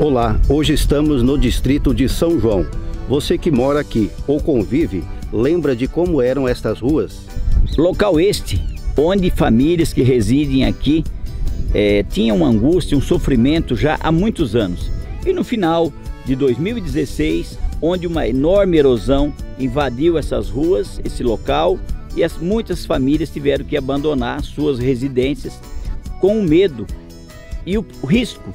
Olá, hoje estamos no distrito de São João. Você que mora aqui ou convive, lembra de como eram estas ruas? Local este, onde famílias que residem aqui é, tinham angústia, um sofrimento já há muitos anos. E no final de 2016, onde uma enorme erosão invadiu essas ruas, esse local, e as, muitas famílias tiveram que abandonar suas residências com o medo e o risco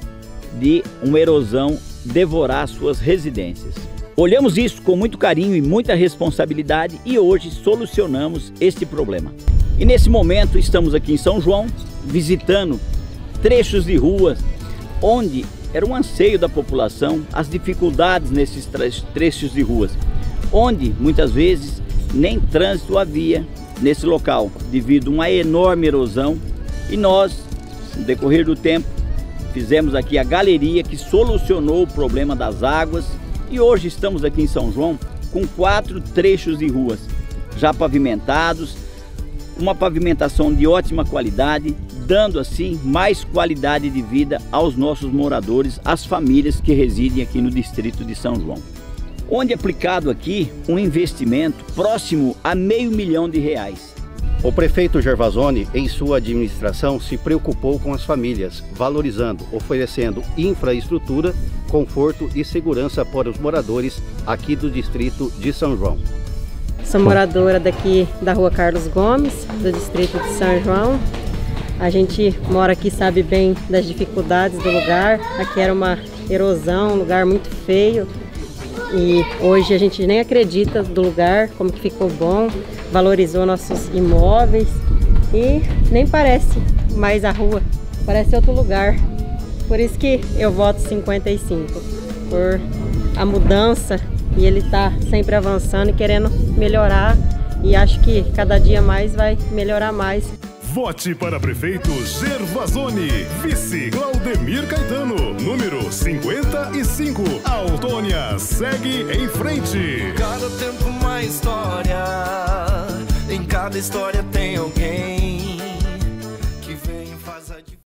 de uma erosão devorar suas residências. Olhamos isso com muito carinho e muita responsabilidade e hoje solucionamos este problema. E nesse momento estamos aqui em São João visitando trechos de ruas onde era um anseio da população as dificuldades nesses trechos de ruas, onde muitas vezes nem trânsito havia nesse local devido a uma enorme erosão e nós, no decorrer do tempo, Fizemos aqui a galeria que solucionou o problema das águas e hoje estamos aqui em São João com quatro trechos de ruas já pavimentados, uma pavimentação de ótima qualidade, dando assim mais qualidade de vida aos nossos moradores, às famílias que residem aqui no distrito de São João. Onde é aplicado aqui um investimento próximo a meio milhão de reais o prefeito Gervasoni, em sua administração, se preocupou com as famílias, valorizando, oferecendo infraestrutura, conforto e segurança para os moradores aqui do distrito de São João. Sou moradora daqui da rua Carlos Gomes, do distrito de São João. A gente mora aqui, sabe bem das dificuldades do lugar. Aqui era uma erosão, um lugar muito feio. E hoje a gente nem acredita do lugar, como que ficou bom valorizou nossos imóveis e nem parece mais a rua, parece outro lugar. Por isso que eu voto 55, por a mudança e ele está sempre avançando e querendo melhorar e acho que cada dia mais vai melhorar mais. Vote para prefeito Gervasoni, vice Claudemir Caetano, número 55. Autônia segue em frente. Cada tempo uma história, em cada história tem alguém.